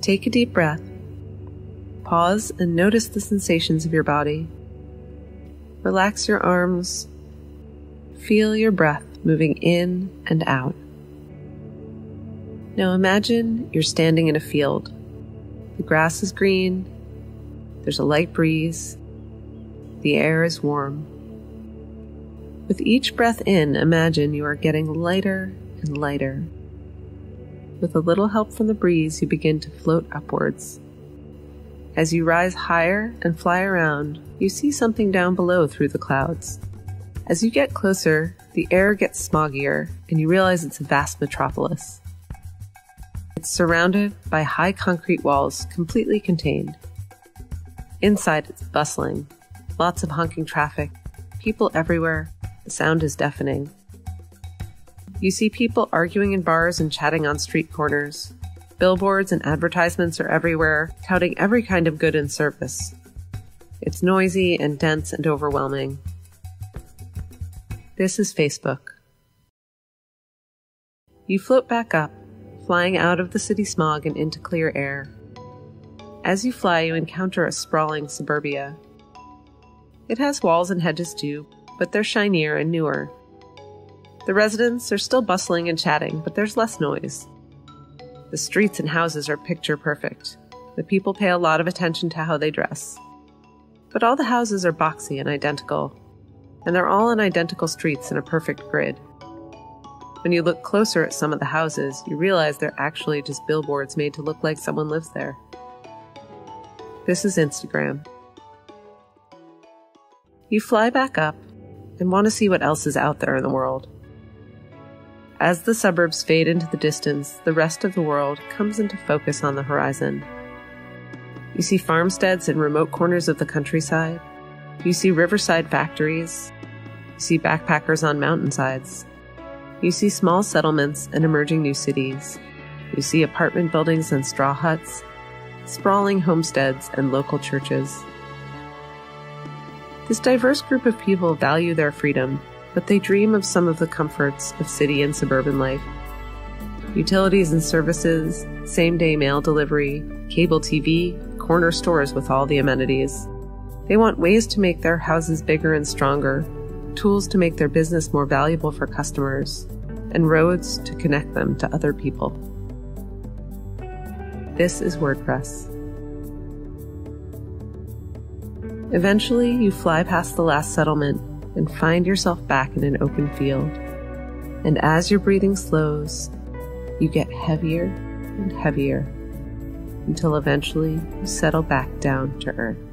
Take a deep breath. Pause and notice the sensations of your body. Relax your arms. Feel your breath moving in and out. Now imagine you're standing in a field. The grass is green, there's a light breeze, the air is warm. With each breath in, imagine you are getting lighter and lighter. With a little help from the breeze, you begin to float upwards. As you rise higher and fly around, you see something down below through the clouds. As you get closer, the air gets smoggier and you realize it's a vast metropolis. It's surrounded by high concrete walls, completely contained. Inside, it's bustling, lots of honking traffic, people everywhere. The sound is deafening. You see people arguing in bars and chatting on street corners. Billboards and advertisements are everywhere, touting every kind of good and service. It's noisy and dense and overwhelming. This is Facebook. You float back up, flying out of the city smog and into clear air. As you fly, you encounter a sprawling suburbia. It has walls and hedges too, but they're shinier and newer. The residents are still bustling and chatting, but there's less noise. The streets and houses are picture perfect. The people pay a lot of attention to how they dress. But all the houses are boxy and identical, and they're all on identical streets in a perfect grid. When you look closer at some of the houses, you realize they're actually just billboards made to look like someone lives there. This is Instagram. You fly back up and want to see what else is out there in the world. As the suburbs fade into the distance, the rest of the world comes into focus on the horizon. You see farmsteads in remote corners of the countryside. You see riverside factories. You see backpackers on mountainsides. You see small settlements and emerging new cities. You see apartment buildings and straw huts, sprawling homesteads and local churches. This diverse group of people value their freedom, but they dream of some of the comforts of city and suburban life. Utilities and services, same day mail delivery, cable TV, corner stores with all the amenities. They want ways to make their houses bigger and stronger tools to make their business more valuable for customers, and roads to connect them to other people. This is WordPress. Eventually, you fly past the last settlement and find yourself back in an open field. And as your breathing slows, you get heavier and heavier until eventually you settle back down to earth.